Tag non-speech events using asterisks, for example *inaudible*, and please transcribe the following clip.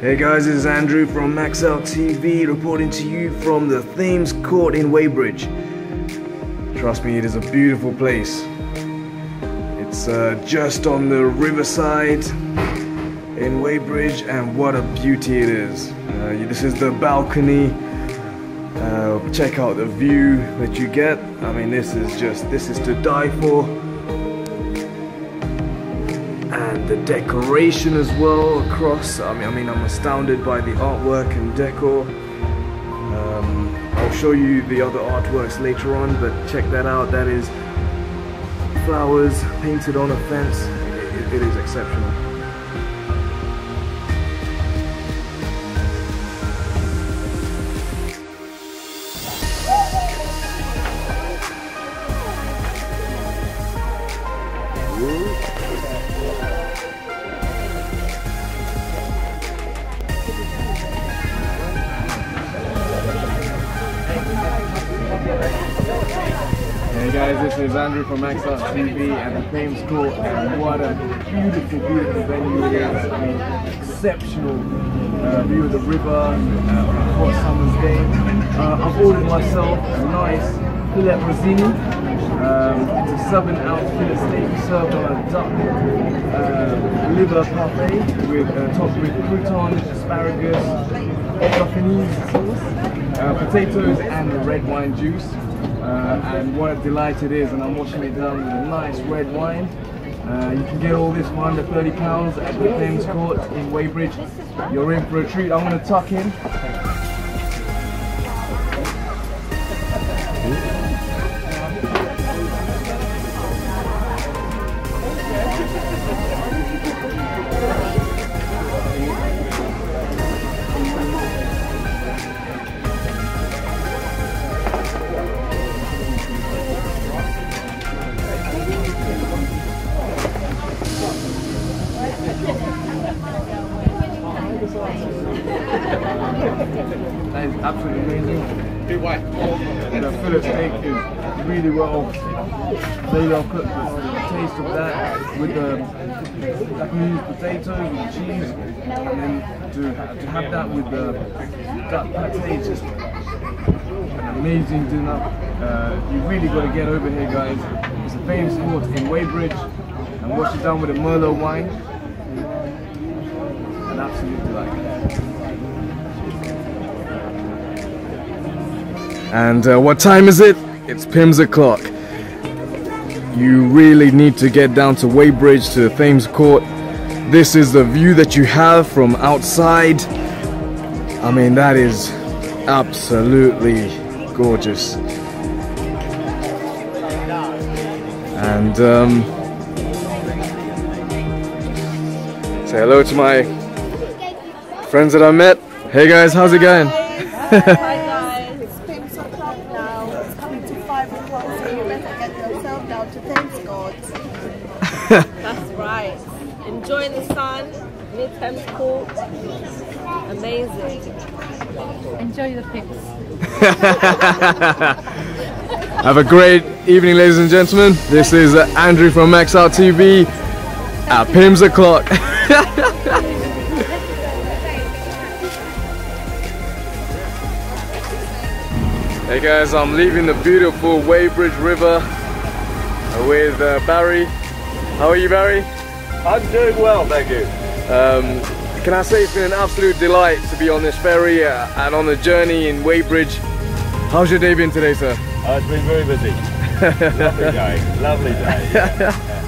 Hey guys, this is Andrew from Maxell TV reporting to you from the Thames Court in Weybridge. Trust me, it is a beautiful place. It's uh, just on the riverside in Weybridge and what a beauty it is. Uh, this is the balcony. Uh, check out the view that you get. I mean, this is just, this is to die for. And the decoration as well across. I mean, I mean, I'm astounded by the artwork and decor. Um, I'll show you the other artworks later on, but check that out. That is flowers painted on a fence. it, it is exceptional. Guys, this is Andrew from Maxell TV and the Thames Court and what a beautiful, beautiful venue it is. I mean, exceptional uh, view of the river uh, on a hot summer's day. Uh, I've ordered myself a nice filet Rossini. Um, it's a seven ounce fillet steak served on a duck uh, liver parfait with uh, topped with crouton, asparagus, Japanese sauce, uh, potatoes and red wine juice. Uh, and what a delight it is and I'm washing it down with a nice red wine. Uh, you can get all this for under 30 pounds at the Thames Court in Weybridge. You're in for a treat. I'm going to tuck in. That is absolutely amazing. Do. The fillet steak is really well, very well cooked. The taste of that with the Dauphinoise potatoes and cheese, and then to, to have that with the duck pate is just an amazing dinner. Uh, you really got to get over here, guys. It's a famous court in Weybridge, and wash it down with a Merlot wine. An absolute delight. And uh, what time is it? It's Pimm's o'clock. You really need to get down to Weybridge to the Thames Court. This is the view that you have from outside. I mean, that is absolutely gorgeous. And um, say hello to my friends that I met. Hey guys, how's it going? *laughs* Hi guys, it's Pimm's o'clock now. It's coming to 5 o'clock, so you better get yourself down to Thames Court. That's right. Enjoy the sun, near Thames Court. Amazing. Enjoy the pics. *laughs* Have a great evening, ladies and gentlemen. This is uh, Andrew from Maxell TV at Pimm's o'clock. *laughs* hey guys, I'm leaving the beautiful Weybridge River with uh, Barry. How are you, Barry? I'm doing well, thank you. Um, can I say it's been an absolute delight to be on this ferry uh, and on the journey in Weybridge. How's your day been today, sir? Uh, it's been very busy. *laughs* lovely day, lovely day. yeah. *laughs*